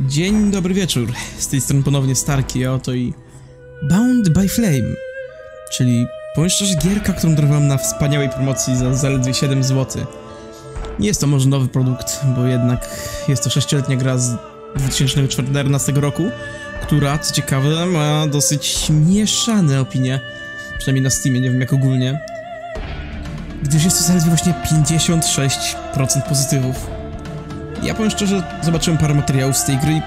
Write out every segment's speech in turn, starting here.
Dzień dobry wieczór. Z tej strony ponownie Starki, oto i Bound by Flame, czyli powiem gierka, którą dorwałem na wspaniałej promocji za zaledwie 7 zł. Nie jest to może nowy produkt, bo jednak jest to 6-letnia gra z 2014 roku, która, co ciekawe, ma dosyć mieszane opinie, przynajmniej na Steamie, nie wiem jak ogólnie, gdyż jest to zaledwie właśnie 56% pozytywów. Ja powiem szczerze, zobaczyłem parę materiałów z tej gry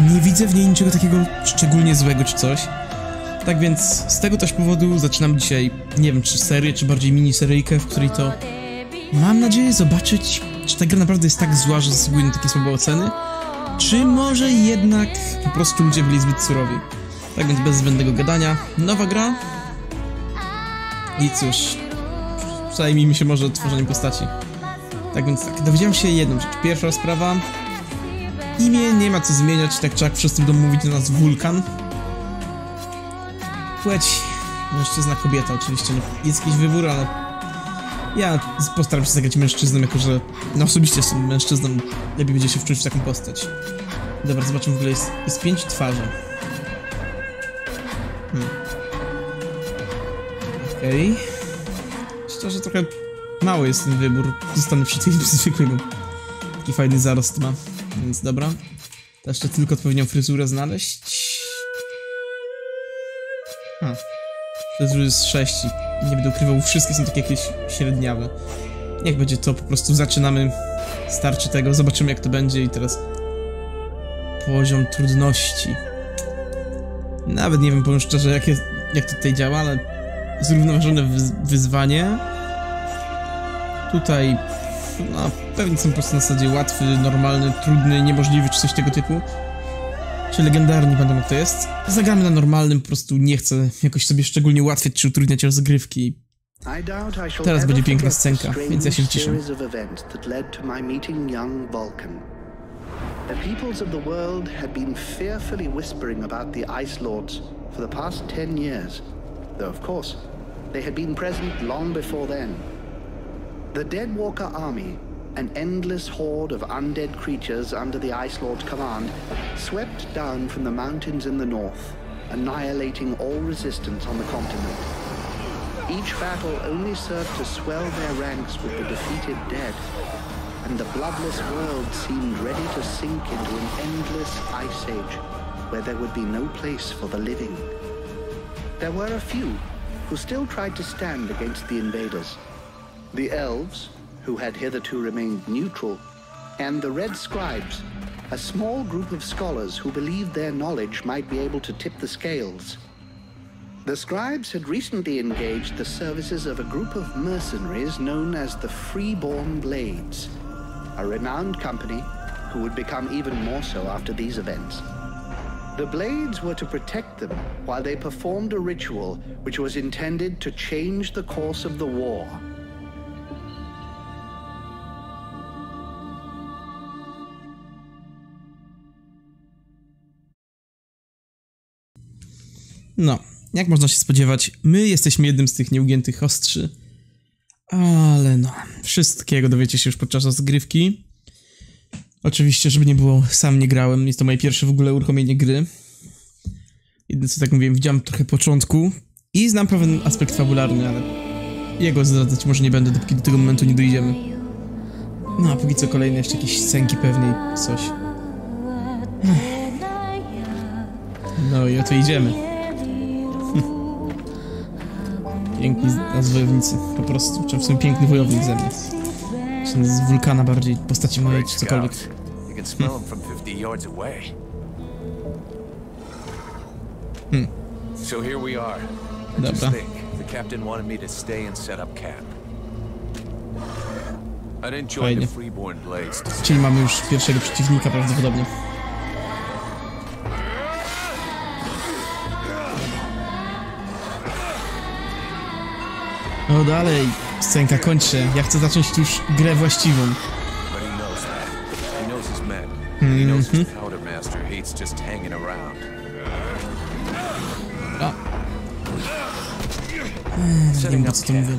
i nie widzę w niej niczego takiego szczególnie złego czy coś. Tak więc z tego też powodu zaczynam dzisiaj, nie wiem czy serię, czy bardziej miniseryjkę, w której to mam nadzieję zobaczyć, czy ta gra naprawdę jest tak zła, że zasługuje na takie słabe oceny, czy może jednak po prostu ludzie byli zbyt surowi. Tak więc bez zbędnego gadania, nowa gra i cóż, zajmijmy się może tworzeniem postaci. Tak więc tak, dowiedziałem się jedną rzecz. Pierwsza sprawa. Imię nie ma co zmieniać, tak czy jak wszyscy będą mówić do nas wulkan. Płeć mężczyzna, kobieta oczywiście. No, jest jakiś wybór, ale ja postaram się zagrać mężczyzną, jako że no osobiście jestem mężczyzną, lepiej będzie się wczuć w taką postać. Dobra, zobaczmy w ogóle, jest, jest pięć twarzy. Hmm. Okej. Okay. Szczerze trochę Mały jest ten wybór. Zostanę przy tej zwykłej, bo taki fajny zarost ma. Więc dobra. To jeszcze tylko odpowiednią fryzurę znaleźć. Ha. Fryzury z 6. Nie będę ukrywał, wszystkie są takie jakieś średniawe. Niech będzie to, po prostu zaczynamy. Starczy tego, zobaczymy jak to będzie i teraz... Poziom trudności. Nawet nie wiem, powiem szczerze, jak, jest, jak to tutaj działa, ale zrównoważone wyzwanie Tutaj, no, pewnie są po prostu na zasadzie łatwy, normalny, trudny, niemożliwy, czy coś tego typu. Czy legendarni, będą jak to jest. Zagramy na normalnym, po prostu nie chcę jakoś sobie szczególnie ułatwiać czy utrudniać rozgrywki. Teraz będzie piękna scenka, więc ja się wyciszę. The peoples of the world had been fearfully whispering about the Ice Lords for the past ten years, though of course they had been present long before then. The Deadwalker army, an endless horde of undead creatures under the Ice Lord's command, swept down from the mountains in the north, annihilating all resistance on the continent. Each battle only served to swell their ranks with the defeated dead, and the bloodless world seemed ready to sink into an endless ice age where there would be no place for the living. There were a few who still tried to stand against the invaders. The elves, who had hitherto remained neutral, and the red scribes, a small group of scholars who believed their knowledge might be able to tip the scales. The scribes had recently engaged the services of a group of mercenaries known as the Freeborn Blades, a renowned company who would become even more so after these events. The Blades were to protect them while they performed a ritual which was intended to change the course of the war. No, jak można się spodziewać, my jesteśmy jednym z tych nieugiętych ostrzy. Ale no, wszystkiego dowiecie się już podczas rozgrywki. Oczywiście, żeby nie było, sam nie grałem, jest to moje pierwsze w ogóle uruchomienie gry. Jedyne co tak mówiłem, widziałem trochę początku i znam pewien aspekt fabularny, ale jego zdradzać może nie będę, dopóki do tego momentu nie dojdziemy. No, a póki co kolejne jeszcze jakieś scenki pewnie coś. No i oto idziemy. Piękni z wojownicy, po prostu. Czy w sumie piękny wojownik ze mnie. Czy z wulkana bardziej, postaci mojej, czy cokolwiek. Hmm. So here we are. Dobra. The captain wanted me to stay and set up camp. Fajnie. Czyli mamy już pierwszego przeciwnika prawdopodobnie. No dalej, scenka kończy. Ja chcę zacząć już grę właściwą. Mm -hmm. A. Nie wiem co to mówię.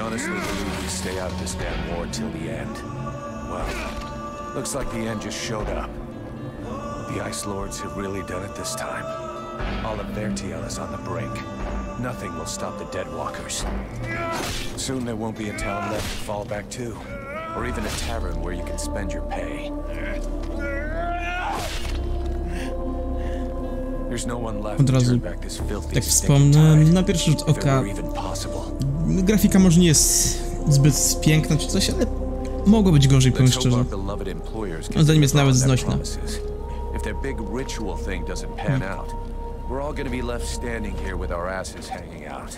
honestly believe we stay out of this damn war till the end. Well, looks like the end just showed up. The Ice Lords have really done it this time. All of Vertiel is on the brink. Nothing will stop the Deadwalkers. Soon there won't be a town left to fall back to, or even a tavern where you can spend your pay. There's no one left Od to razu back this filthy Tak wspomnę, na pierwszy rzut oka grafika może nie jest zbyt piękna czy coś, ale mogło być gorzej, powiem szczerze. zdaniem jest nawet znośna. If their big ritual thing doesn't pan out, we're all gonna be left standing here with our asses hanging out.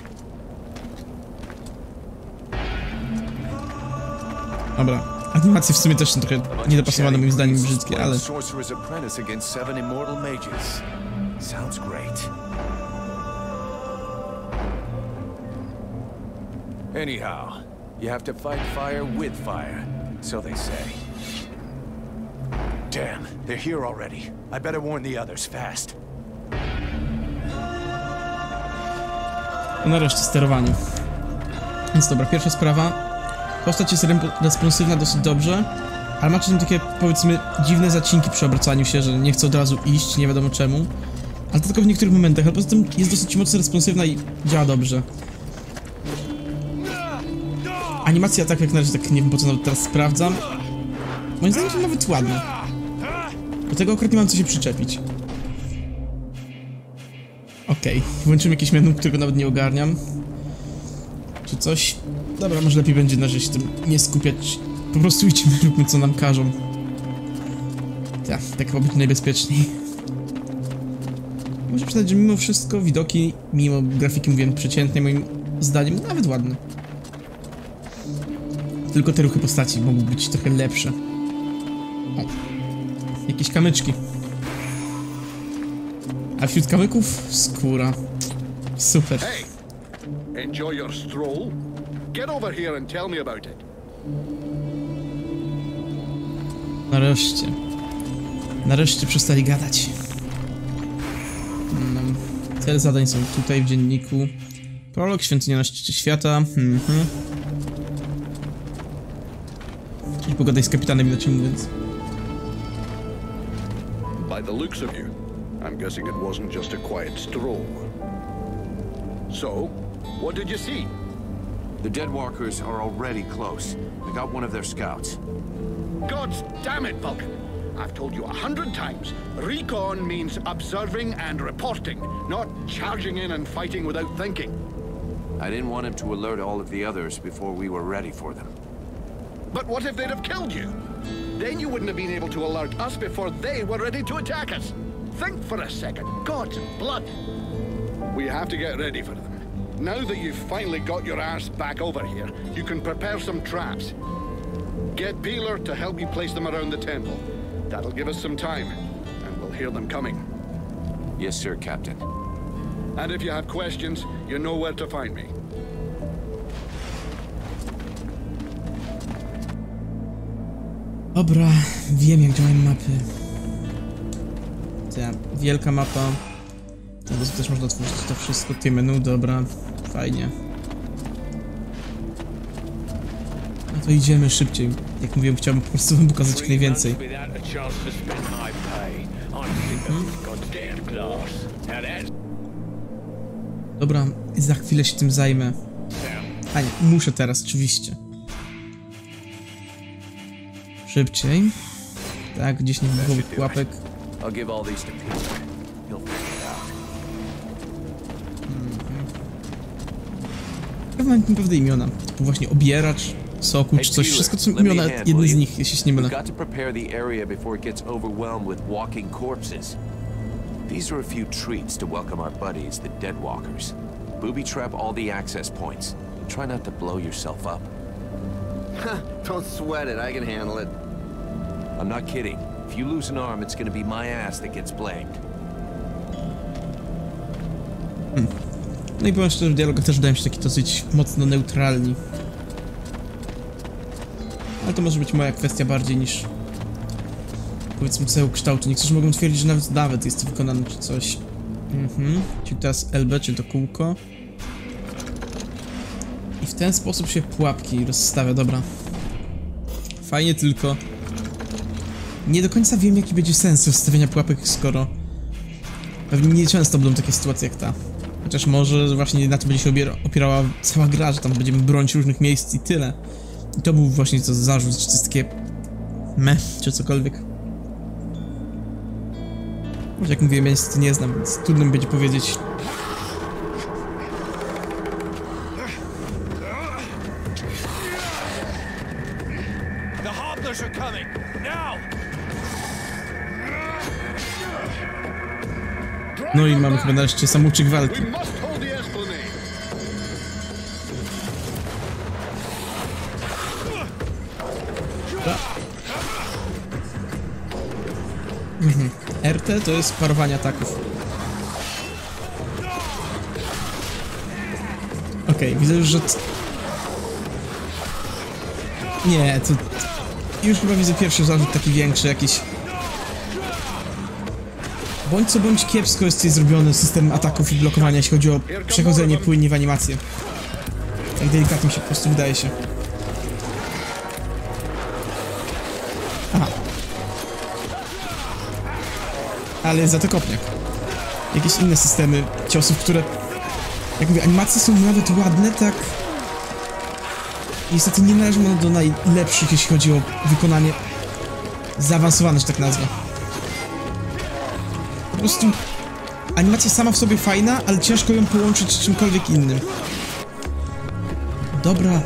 Dobra, animacje w sumie też są trochę niedopasowane moim zdaniem brzydkie, ale. Sounds great. Anyhow, you have to fight fire with fire, so they say. Damn, they're here already. I better warn the others fast. to nareszcie sterowanie. Więc dobra, pierwsza sprawa. Postać jest responsywna dosyć dobrze, ale ma czasem takie, powiedzmy, dziwne zacinki przy obracaniu się, że nie chce od razu iść, nie wiadomo czemu. Ale to tylko w niektórych momentach, ale poza tym jest dosyć mocno responsywna i działa dobrze. Animacja tak jak na razie, tak nie wiem po co nawet teraz sprawdzam. Moim zdaniem to nawet ładna. Do tego akurat nie mam co się przyczepić. Okej, włączymy jakieś menu, którego nawet nie ogarniam. Czy coś? Dobra, może lepiej będzie na razie się tym nie skupiać. Po prostu idźmy, róbmy co nam każą. Tak, tak chyba będzie najbezpieczniej. Muszę przyznać, że mimo wszystko widoki, mimo grafiki mówiłem przeciętnej moim zdaniem, nawet ładne. Tylko te ruchy postaci mogą być trochę lepsze. O, jakieś kamyczki. A wśród kamyków skóra. Super. Hey, enjoy your stroll? Get over here and tell me about it. Nareszcie. Nareszcie przestali gadać. No. Cele zadań są tutaj w dzienniku. Prolog, świątynia świata. Mhm. Czyli pogadaj z kapitanem, inaczej mówiąc. By the looks of you, I'm guessing it wasn't just a quiet stroll. So, what did you see? The Deadwalkers are already close. I got one of their scouts. God's damn it, Vulcan! I've told you a hundred times. Recon means observing and reporting, not charging in and fighting without thinking. I didn't want him to alert all of the others before we were ready for them. But what if they'd have killed you? Then you wouldn't have been able to alert us before they were ready to attack us. Think for a second. God's blood. We have to get ready for them. Now that you've finally got your ass back over here, you can prepare some traps. Get Peeler to help you place them around the temple. That'll give us some time, and we'll hear them coming. Yes, sir, Captain. And if you have questions, you know where to find me. Dobra, wiem jak działają mapy. Ta wielka mapa. Tego też można otworzyć to wszystko, tutaj menu, dobra, fajnie. No to idziemy szybciej. Jak mówiłem, chciałbym po prostu wam pokazać jak najwięcej. That's Dobra, za chwilę się tym zajmę. A nie, muszę teraz, oczywiście. Szybciej. Tak, gdzieś nie wybuchowych pułapek. Pewnie mam pewne imiona. Typu właśnie obieracz, soku czy coś. Wszystko to są imiona jedne z nich, jeśli się nie mylę. These are a few treats to welcome our buddies, the Deadwalkers. Booby trap all the access points. Try not to blow yourself up. Don't sweat it, I can handle it. I'm not kidding. If you lose an arm, it's gonna be my ass that gets blamed. No i powiem szczerze, w dialogach też wydają się taki dosyć mocno neutralni. Ale to może być moja kwestia bardziej niż powiedzmy całego kształtu. Niektórzy mogą twierdzić, że nawet nawet jest to wykonane czy coś. Mhm. Czyli teraz LB, czy to kółko. I w ten sposób się pułapki rozstawia, dobra. Fajnie tylko. Nie do końca wiem, jaki będzie sens rozstawiania pułapek, skoro pewnie nieczęsto będą takie sytuacje jak ta. Chociaż może właśnie na to będzie się opierała cała gra, że tam będziemy bronić różnych miejsc i tyle. I to był właśnie to zarzut, czy to jest takie meh, czy cokolwiek. Jak mówiłem, ja niestety nie znam, więc trudno mi będzie powiedzieć. I mamy chyba nareszcie samouczyk walki. Esplanade. RT to jest parowanie ataków. Okej, widzę już, że... Nie, to... Już chyba widzę pierwszy zarzut taki większy, jakiś... Bądź co bądź kiepsko jest tutaj zrobiony system ataków i blokowania, jeśli chodzi o przechodzenie płynnie w animację. Tak delikatnie się po prostu wydaje się. Aha. ale za to kopniak. Jakieś inne systemy ciosów, które... Jak mówię, animacje są nawet ładne, tak... Niestety nie należą do najlepszych, jeśli chodzi o wykonanie zaawansowane, że tak nazwę. Po prostu animacja sama w sobie fajna, ale ciężko ją połączyć z czymkolwiek innym. Dobra,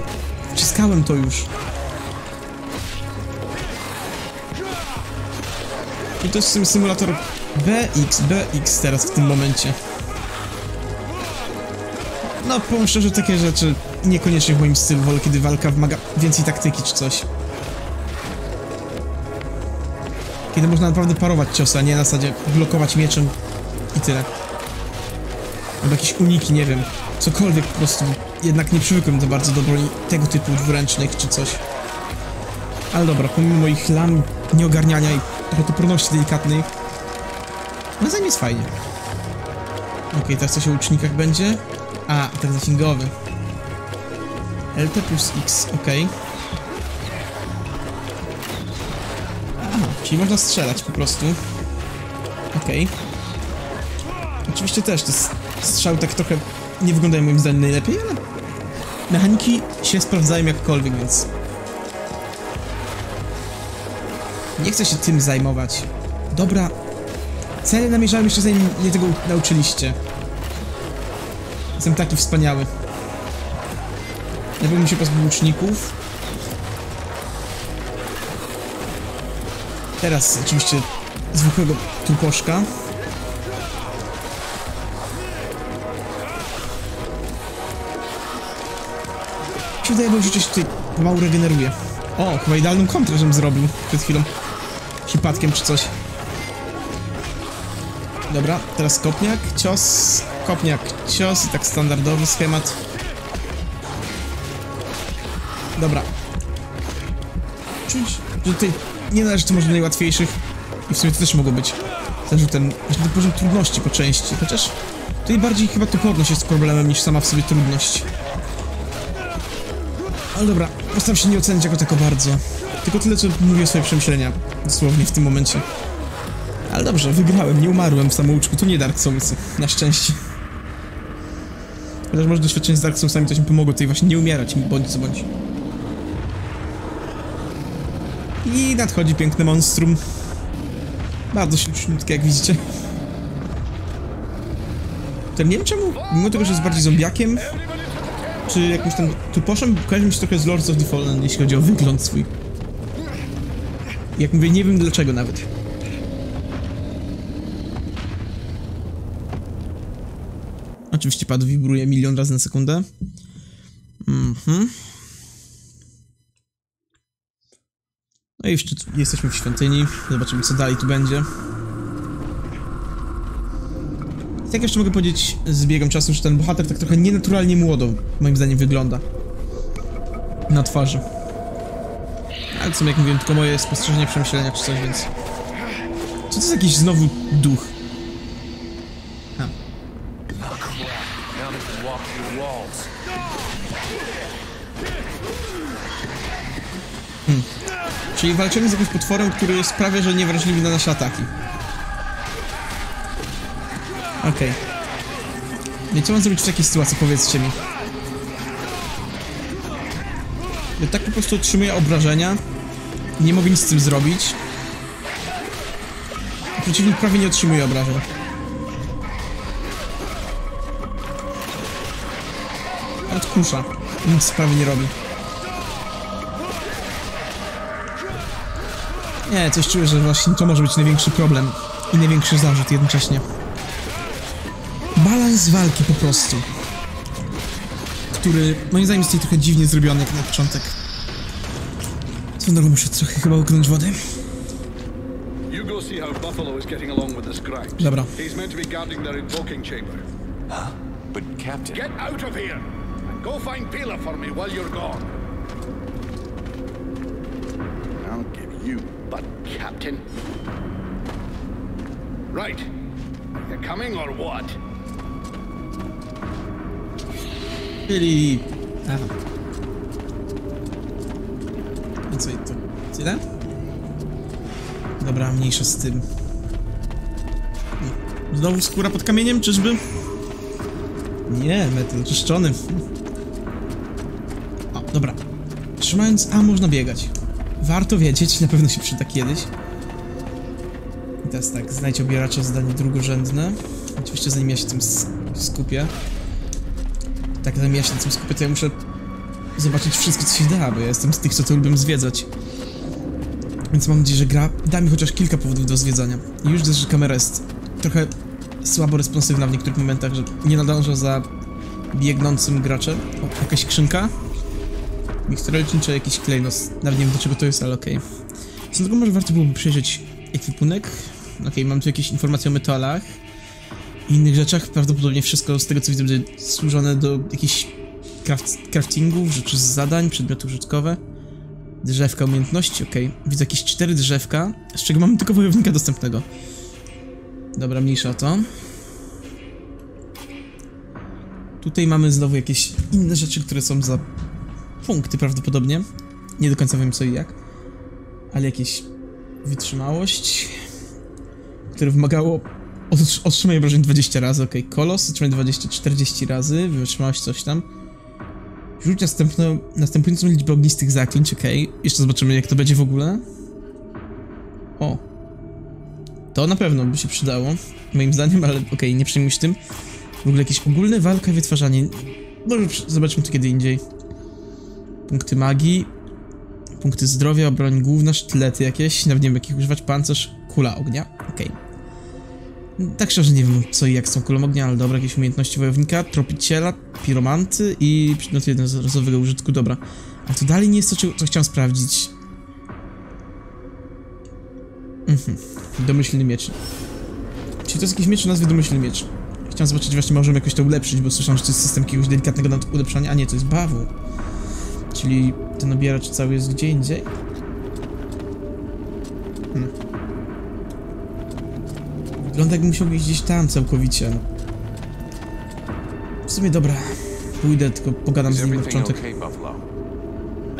wciskałem to już. I to jest sym- symulator BX, BX teraz w tym momencie. No, powiem szczerze, takie rzeczy niekoniecznie w moim stylu, wolę kiedy walka wymaga więcej taktyki czy coś. Kiedy można naprawdę parować ciosy, a nie na zasadzie blokować mieczem i tyle. Albo jakieś uniki, nie wiem, cokolwiek po prostu. Jednak nie przywykłem za bardzo do broni tego typu dwuręcznych czy coś. Ale dobra, pomimo moich lam, nieogarniania i trochę toporności delikatnej, zanim jest fajnie. Okej, teraz coś o łucznikach będzie. A, atak zasięgowy. LT plus X, okej. Aha, czyli można strzelać po prostu. Okej. Oczywiście też te strzały tak trochę nie wyglądają moim zdaniem najlepiej, ale mechaniki się sprawdzają jakkolwiek, więc nie chcę się tym zajmować. Dobra, cele namierzałem jeszcze zanim mnie tego nauczyliście. Jestem taki wspaniały. Ja bym się pozbył łuczników. Teraz oczywiście zwykłego truposzka. Mi się wydaje, że się tutaj pomału regeneruje. O, chyba idealną kontrę, żebym zrobił przed chwilą. Przypadkiem czy coś. Dobra, teraz kopniak, cios, kopniak, cios i tak standardowy schemat. Dobra. Czuć, że tutaj nie należy to może do najłatwiejszych i w sumie to też mogło być zarzutem, że ten poziom trudności po części, chociaż tutaj bardziej chyba toporność jest problemem niż sama w sobie trudność. Ale dobra, postaram się nie ocenić jako tako bardzo. Tylko tyle, co mówię swoje przemyślenia, dosłownie w tym momencie. Ale dobrze, wygrałem, nie umarłem w samouczku, to nie Dark Soulsy, na szczęście. Chociaż może doświadczenie z Dark Soulsami coś mi pomogło tutaj właśnie nie umierać, bądź co bądź. I nadchodzi piękne monstrum. Bardzo śliczniutkie, jak widzicie. Ten nie wiem czemu, mimo tego, że jest bardziej zombiakiem, czy jakimś tam tuposzem, kojarzy mi się trochę z Lords of the Fallen, jeśli chodzi o wygląd swój. Jak mówię, nie wiem dlaczego nawet. Oczywiście pad wibruje milion razy na sekundę. Mhm. No i jesteśmy w świątyni. Zobaczymy, co dalej tu będzie. Tak jeszcze mogę powiedzieć z biegiem czasu, że ten bohater tak trochę nienaturalnie młodo, moim zdaniem, wygląda. Na twarzy. Ale co jak mówiłem, tylko moje spostrzeżenia, przemyślenia czy coś, więc... Co to jest jakiś znowu duch? A. Walls. Czyli walczymy z jakimś potworem, który sprawia, że niewrażliwy na nasze ataki. Okej. No i co mam zrobić w takiej sytuacji, powiedzcie mi. Ja tak po prostu otrzymuję obrażenia. Nie mogę nic z tym zrobić. Przeciwnik prawie nie otrzymuje obrażeń. Nawet kusza. Nic prawie nie robi. Nie, coś czuję, że właśnie to może być największy problem i największy zarzut jednocześnie. Balans walki po prostu. Który moim zdaniem jest trochę dziwnie zrobiony jak na początek. Co drogą muszę trochę chyba łyknąć wody. Dobra. He's meant to be guarding their invoking chamber. But Captain, Get out of here! And go find Pila for me while you're gone. Captain. Right. You coming or what? Czyli... Aha. I co i to? Tyle? Dobra, mniejsza z tym. Znowu skóra pod kamieniem, czyżby? Nie, metal czyszczony. O, dobra. Trzymając A można biegać. Warto wiedzieć, na pewno się przyda kiedyś. Teraz tak, znajdź obieracza zadanie drugorzędne. Oczywiście zanim ja się tym skupię. Tak, zanim ja się tym skupię, to ja muszę zobaczyć wszystko, co się da, bo ja jestem z tych, co to lubią zwiedzać. Więc mam nadzieję, że gra da mi chociaż kilka powodów do zwiedzania. I już widzę, że kamera jest trochę słabo responsywna w niektórych momentach, że nie nadąża za biegnącym graczem. O, jakaś skrzynka. Mikstura lecznicza, jakiś klejnos. Nawet nie wiem do czego to jest, ale okej. Okay. Tylko może warto byłoby przejrzeć ekwipunek. Okej, mam tu jakieś informacje o metalach i innych rzeczach. Prawdopodobnie wszystko z tego co widzę będzie służone do jakichś craft, craftingów, rzeczy z zadań, przedmioty użytkowe. Drzewka umiejętności, okej. Widzę jakieś cztery drzewka, z czego mamy tylko wojownika dostępnego. Dobra, mniejsza o to. Tutaj mamy znowu jakieś inne rzeczy, które są za punkty prawdopodobnie. Nie do końca wiem co i jak. Ale jakieś wytrzymałość, które wymagało Otr- Otrzymaj obrażeń 20 razy, okej. Kolos, otrzymaj 20, 40 razy, wytrzymałaś coś tam. Rzuć następną, następującą liczbę ognistych zaklęć, okej. Jeszcze zobaczymy jak to będzie w ogóle. O. To na pewno by się przydało, moim zdaniem, ale okej, nie przejmuj się tym. W ogóle jakieś ogólne walka i wytwarzanie. Może przy- zobaczymy to kiedy indziej. Punkty magii. Punkty zdrowia, broń główna, sztylety jakieś. Nawet nie wiem jakich używać. Pancerz, kula ognia. Okej. Tak szczerze nie wiem co i jak z tą kulą ognia, ale dobra, jakieś umiejętności wojownika, tropiciela, piromanty i przedmioty jednorazowego użytku, dobra. A to dalej nie jest to, co chciałem sprawdzić. Mhm, domyślny miecz. Czyli to jest jakiś miecz o nazwie domyślny miecz. Chciałem zobaczyć właśnie, możemy jakoś to ulepszyć, bo słyszałem, że to jest system jakiegoś delikatnego ulepszania, a nie, to jest bawu. Czyli ten obieracz cały jest gdzie indziej? Wygląda jakby musiał być gdzieś tam całkowicie. W sumie dobra. Pójdę, tylko pogadam z nim na everything początek.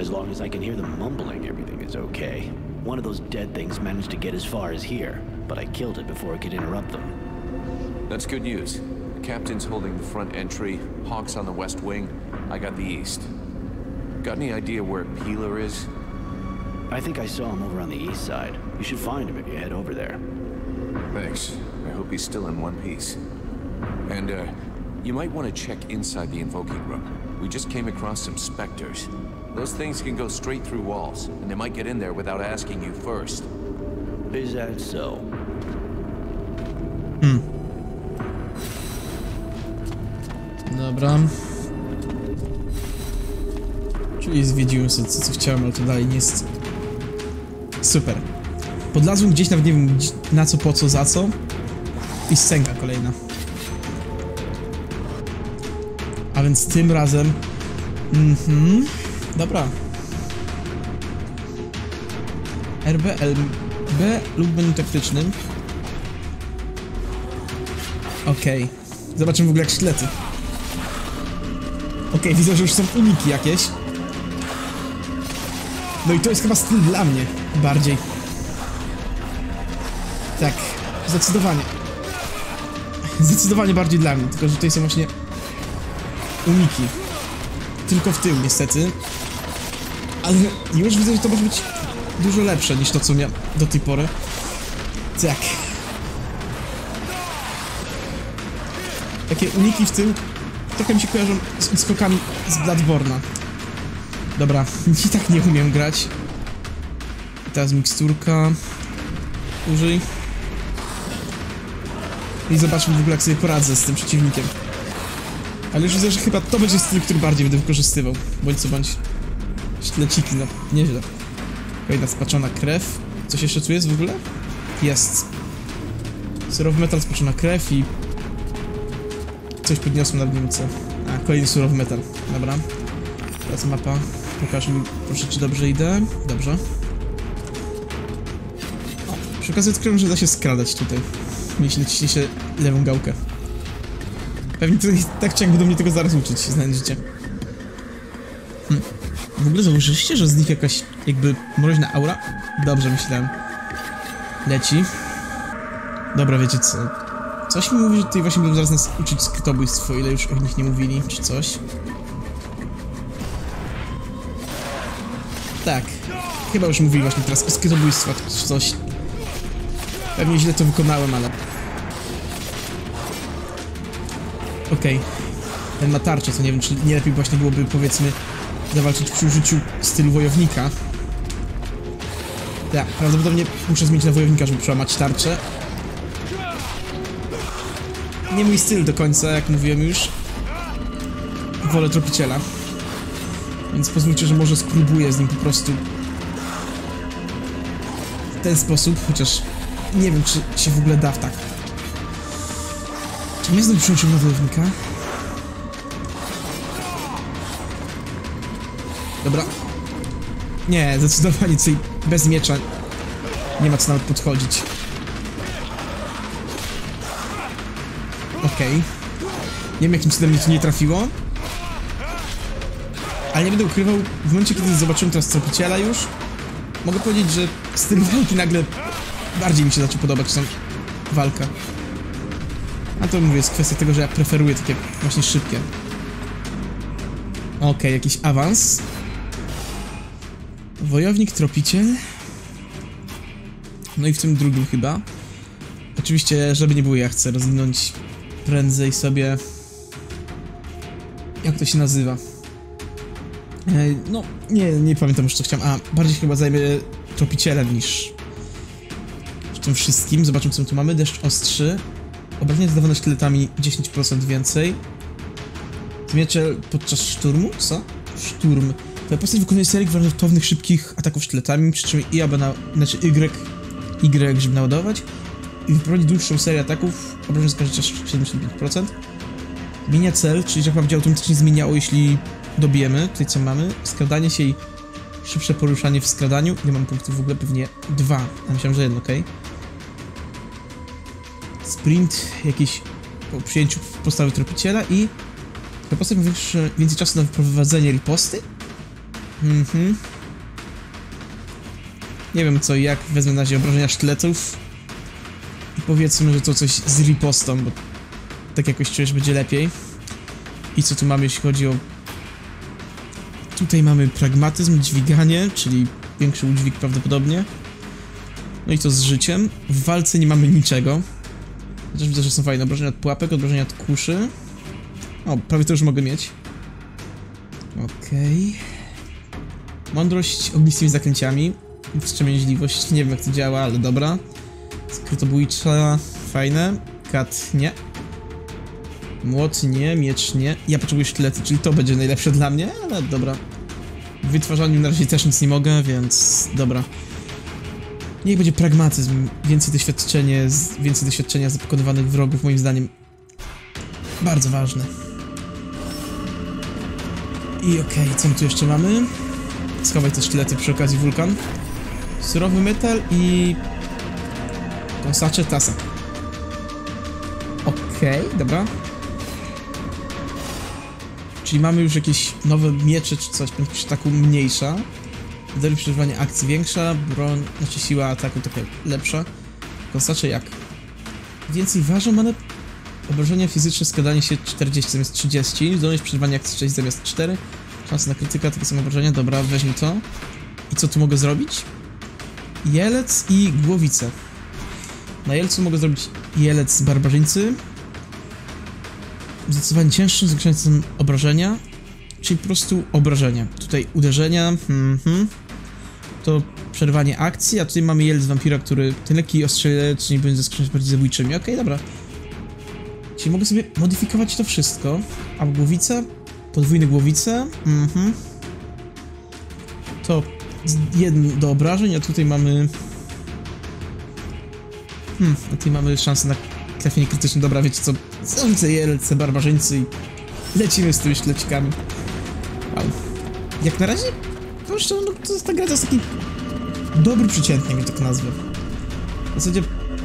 As long as I can hear them mumbling, everything is okay. One of those dead things managed to get as far as here, but I killed it before it could interrupt them. That's good news. The captain's holding the front entry, Hawk's on the west wing, I got the east. Got any idea where Peeler is? I think I saw him over on the east side. You should find him if you head over there. Thanks. I hope he's still in one piece. And, uh, you might want to check inside the invoking room. We just came across some specters. Those things can go straight through walls, and they might get in there without asking you first. Is that so? Hmm. Dobra. Czyli zwiedziłem sobie co, co chciałem, ale to dalej nie jest... Super. Podlazłem gdzieś, nawet nie wiem na co, po co, za co. I scenka kolejna. A więc tym razem... Mhm. Dobra. RB, LB lub menu taktycznym. Okej. Zobaczymy w ogóle jak szlety. Okej, widzę, że już są uniki jakieś. No i to jest chyba styl dla mnie. Bardziej. Tak, zdecydowanie. Zdecydowanie bardziej dla mnie, tylko że tutaj są właśnie uniki. Tylko w tył niestety. Ale już widzę, że to może być dużo lepsze niż to, co miałem do tej pory. Tak. Takie uniki w tył trochę mi się kojarzą z skokami z Bloodborne'a. Dobra, i tak nie umiem grać. Teraz miksturka. Użyj. I zobaczmy w ogóle jak sobie poradzę z tym przeciwnikiem. Ale już widzę, że chyba to będzie styl, który bardziej będę wykorzystywał. Bądź co bądź. Sztleciki, no nieźle. Kolejna spaczona krew. Coś jeszcze tu jest w ogóle? Jest. Surowy metal, spaczona krew i... Coś podniosłem na Niemce. A, kolejny surowy metal. Dobra. Teraz mapa. Pokaż mi, proszę, czy dobrze idę. Dobrze. O, przy okazji odkryłem, że da się skradać tutaj. Jeśli naciśnie się lewą gałkę. Pewnie to jest tak jak będą mnie tego zaraz uczyć, znając życie. Hm. W ogóle zauważyliście, że z nich jakaś jakby mroźna aura? Dobrze myślałem. Leci. Dobra, wiecie co? Coś mi mówi, że tutaj właśnie będą zaraz nas uczyć skrytobójstwo, ile już o nich nie mówili, czy coś. Tak. Chyba już mówili właśnie teraz o skrytobójstwach, czy coś. Pewnie źle to wykonałem, ale... Okej. Ten ma tarczę, co nie wiem, czy nie lepiej właśnie byłoby, powiedzmy, zawalczyć przy użyciu stylu wojownika. Tak, prawdopodobnie muszę zmienić na wojownika, żeby przełamać tarczę. Nie mój styl do końca, jak mówiłem już. Wolę tropiciela. Więc pozwólcie, że może spróbuję z nim po prostu w ten sposób, chociaż nie wiem, czy się w ogóle da w tak. Czy mnie znów przyłączył na wojownika? Dobra. Nie, zdecydowanie tutaj bez miecza nie ma co nawet podchodzić. Okej. Nie wiem jakim cudem mnie to nie trafiło. Ale nie będę ukrywał, w momencie kiedy zobaczyłem teraz tropiciela już, mogę powiedzieć, że styl walki nagle bardziej mi się zaczął podobać tam walka. A to mówię, jest kwestia tego, że ja preferuję takie właśnie szybkie. Okej, jakiś awans. Wojownik, tropiciel. No i w tym drugim chyba. Oczywiście, żeby nie było, ja chcę rozwinąć prędzej sobie... Jak to się nazywa? No, nie, nie pamiętam już co chciałem. A, bardziej chyba zajmę tropicielem niż tym wszystkim. Zobaczymy co tu mamy. Deszcz ostrzy. Obrażenia zadawane sztyletami 10% więcej. Zmiecze podczas szturmu? Co? Szturm. Twoja postać wykonuje serię gwarantownych, szybkich ataków sztyletami, przy czym I, aby na... znaczy Y, Y, żeby naładować i wyprowadzi dłuższą serię ataków, obrażeń zakaże czas 75%. Zmienia cel, czyli jak będzie automatycznie zmieniało, jeśli dobijemy, tutaj co mamy, skradanie się i szybsze poruszanie w skradaniu. Ile mam punktów w ogóle? Pewnie dwa. A myślałem, że jedno, ok. Sprint jakiś po przyjęciu postawy tropiciela i postać ma większy, więcej czasu na wyprowadzenie riposty. Mhm. Nie wiem co jak, wezmę na razie obrażenia sztyletów i powiedzmy, że to coś z ripostą, bo tak jakoś czuję, że będzie lepiej. I co tu mamy, jeśli chodzi o... Tutaj mamy pragmatyzm, dźwiganie, czyli większy udźwig prawdopodobnie. No i to z życiem. W walce nie mamy niczego. Chociaż widzę, że są fajne obrażenia od pułapek, obrażenia od kuszy. O, prawie to już mogę mieć. Okej. Okay. Mądrość ognistymi zaklęciami. Wstrzemięźliwość, nie wiem jak to działa, ale dobra. Skrytobójcza, fajne. Kat, nie. Młot, nie. Miecz, nie. Ja potrzebuję sztylety, czyli to będzie najlepsze dla mnie, ale dobra. W wytwarzaniu na razie też nic nie mogę, więc dobra. Niech będzie pragmatyzm, więcej doświadczenie, więcej doświadczenia z pokonywanych wrogów, moim zdaniem bardzo ważne. I okej, okay, co my tu jeszcze mamy? Schowaj te sztylety przy okazji wulkan. Surowy metal i... Kąsacze tasa. Okej, okay, dobra. Czyli mamy już jakieś nowe miecze czy coś, prędkość ataku mniejsza. Modery przeżywania akcji większa, broń, znaczy siła ataku taka lepsza. Kosacze jak? Więcej ważą one obrażenia fizyczne, składanie się 40 zamiast 30, zdolność przeżywania akcji 6 zamiast 4, szanse na krytyka, takie same obrażenia, dobra, weźmy to. I co tu mogę zrobić? Jelec i głowice. Na jelcu mogę zrobić jelec barbarzyńcy. Zdecydowanie cięższy, zwiększającym obrażenia. Czyli po prostu obrażenia. Tutaj uderzenia, mhm. To przerwanie akcji, a tutaj mamy jelec wampira, który ten lekki nie będzie zaskoczony bardziej zabójczymi. Okej, dobra. Czyli mogę sobie modyfikować to wszystko. A głowica, podwójne głowice, mhm. To jeden do obrażeń, a tutaj mamy... Hmm, a tutaj mamy szansę na trafienie krytyczne. Dobra, wiecie co? Zarzucę jelce, barbarzyńcy i lecimy z tymi szlecikami. Jak na razie, powiem szczerze, no to jest ta gra to jest taki dobry przeciętnie, mi tak nazwę. W zasadzie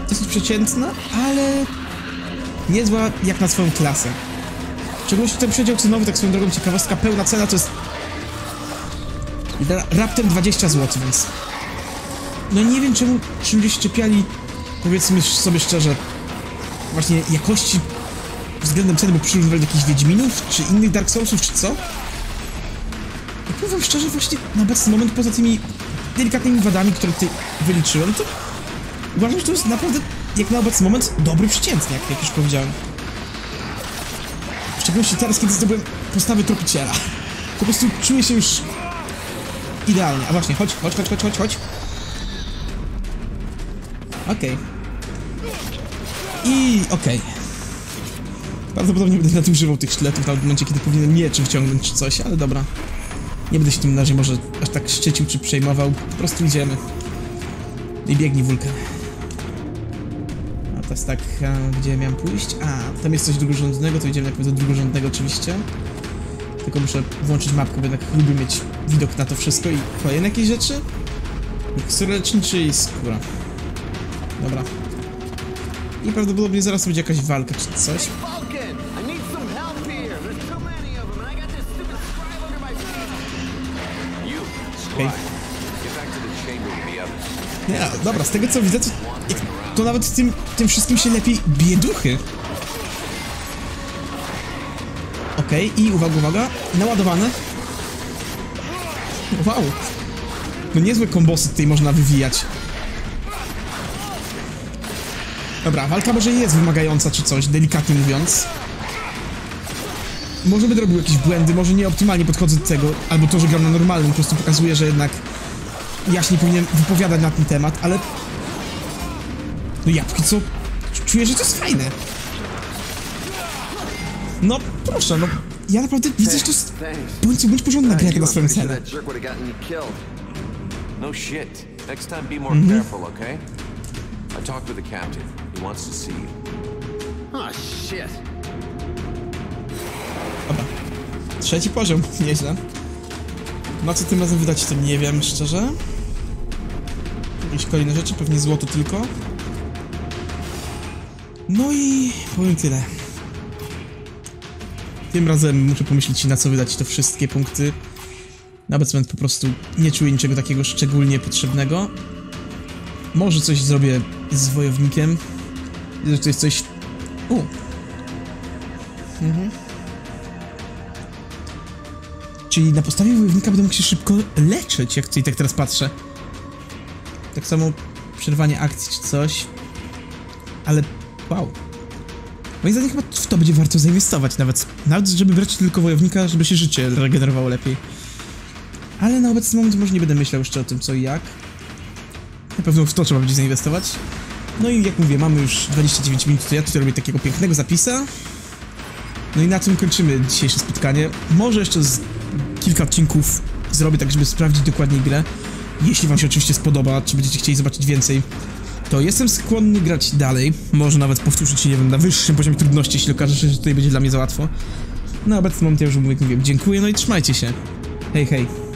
dosyć przeciętna, ale niezła jak na swoją klasę. W szczególności ten przedział cenowy, tak swoją drogą ciekawostka, pełna cena to jest ra- raptem 20 zł, więc no nie wiem czemu, czym gdzieś czepiali, powiedzmy sobie szczerze, właśnie jakości względem ceny, bo przyrównywali do jakichś Wiedźminów, czy innych Dark Soulsów, czy co? Powiem wam szczerze, właśnie na obecny moment, poza tymi delikatnymi wadami, które tutaj wyliczyłem, to uważam, że to jest naprawdę, jak na obecny moment, dobry przeciętniak, jak już powiedziałem. W szczególności teraz, kiedy zdobyłem postawę tropiciela. Po prostu czuję się już idealnie. A właśnie, chodź, chodź, chodź, chodź, chodź, chodź. Okej. I okej. Prawdopodobnie będę nadużywał tych sztyletów na momencie, kiedy powinienem miecz wyciągnąć czy coś, ale dobra. Nie będę się tym na razie może aż tak szczycił czy przejmował. Po prostu idziemy. I biegnij wulkan. A teraz tak, a, gdzie miałem pójść? A, tam jest coś drugorzędnego, to idziemy najpierw do drugorzędnego oczywiście. Tylko muszę włączyć mapkę, bo jednak lubię mieć widok na to wszystko i kolejne jakieś rzeczy. Miksur leczniczy i skóra. Dobra. I prawdopodobnie zaraz będzie jakaś walka czy coś. Dobra, z tego co widzę, to, to nawet w tym, tym wszystkim się lepiej bije duchy. Okej, i uwaga, uwaga, naładowane. Wow. No niezłe kombosy tutaj można wywijać. Dobra, walka może jest wymagająca czy coś, delikatnie mówiąc. Może będę robił jakieś błędy, może nie podchodzę do tego, albo to, że gram na normalnym, po prostu pokazuje, że jednak ja się nie powinien wypowiadać na ten temat, ale... No ja póki co czuję, że to jest fajne. No, proszę, no... Ja naprawdę widzę, że to jest... Bądź, bądź porządna gra jak you, na I'm swoją pretty sure cenę. that jerk would have gotten you killed. No shit. Next time be more careful, okay? I talked with the captain. He wants to see you. Oh, shit. Trzeci poziom, nieźle. Na co tym razem wydać, to nie wiem, szczerze. Jakieś kolejne rzeczy, pewnie złoto tylko. No i powiem tyle. Tym razem muszę pomyśleć na co wydać te wszystkie punkty. Na moment po prostu nie czuję niczego takiego szczególnie potrzebnego. Może coś zrobię z wojownikiem. Że to jest coś... U, Czyli na podstawie wojownika będę mógł się szybko leczyć, jak tutaj tak teraz patrzę. Tak samo przerwanie akcji czy coś. Ale wow. Moim zdaniem chyba w to będzie warto zainwestować nawet. Nawet żeby brać tylko wojownika, żeby się życie regenerowało lepiej. Ale na obecny moment może nie będę myślał jeszcze o tym co i jak. Na pewno w to trzeba będzie zainwestować. No i jak mówię, mamy już 29 minut, to ja tutaj robię takiego pięknego zapisa. No i na tym kończymy dzisiejsze spotkanie. Może jeszcze z kilka odcinków zrobię tak, żeby sprawdzić dokładniej grę. Jeśli wam się oczywiście spodoba, czy będziecie chcieli zobaczyć więcej, to jestem skłonny grać dalej. Może nawet powtórzyć, nie wiem, na wyższym poziomie trudności, jeśli okaże się, że tutaj będzie dla mnie za łatwo. Na obecny moment ja już mówię, mówię, dziękuję, no i trzymajcie się. Hej, hej.